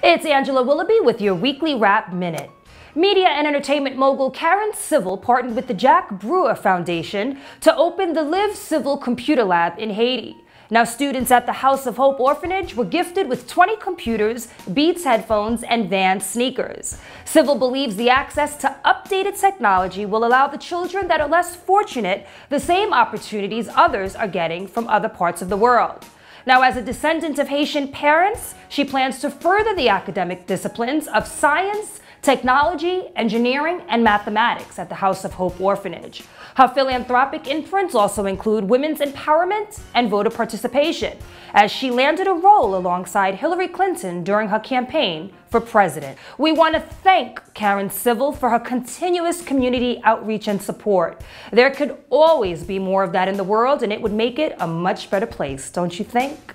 It's Angela Willoughby with your weekly wrap minute. Media and entertainment mogul Karen Civil partnered with the Jack Brewer Foundation to open the Live Civil Computer Lab in Haiti. Now, students at the House of Hope Orphanage were gifted with 20 computers, Beats headphones, and Vans sneakers. Civil believes the access to updated technology will allow the children that are less fortunate the same opportunities others are getting from other parts of the world. Now, as a descendant of Haitian parents, she plans to further the academic disciplines of science, technology, engineering, and mathematics at the House of Hope Orphanage. Her philanthropic imprints also include women's empowerment and voter participation, as she landed a role alongside Hillary Clinton during her campaign for president. We want to thank Karen Civil for her continuous community outreach and support. There could always be more of that in the world, and it would make it a much better place, don't you think?